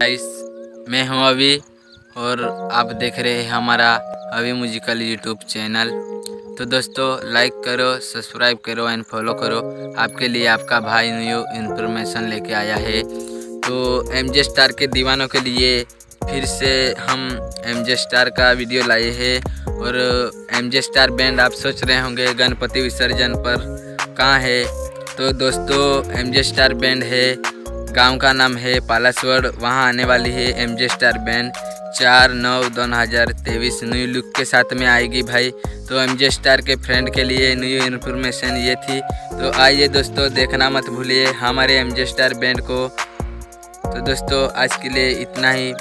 Guys मैं हूँ अभी और आप देख रहे हैं हमारा अभी म्यूजिकल यूट्यूब चैनल तो दोस्तों लाइक करो सब्सक्राइब करो एंड फॉलो करो। आपके लिए आपका भाई न्यू इन्फॉर्मेशन लेके आया है। तो एम जे स्टार के दीवानों के लिए फिर से हम एम जे स्टार का वीडियो लाए हैं। और एम जे स्टार बैंड आप सोच रहे होंगे, गणपति विसर्जन पर कहाँ है? तो दोस्तों एम जे स्टार बैंड है। गाँव का नाम है पालासवर। वहाँ आने वाली है एम जे स्टार बैंड चार नौ दो हज़ार तेईस न्यू लुक के साथ में आएगी भाई। तो एम जे स्टार के फ्रेंड के लिए न्यू इन्फॉर्मेशन ये थी। तो आइए दोस्तों, देखना मत भूलिए हमारे एम जे स्टार बैंड को। तो दोस्तों, आज के लिए इतना ही।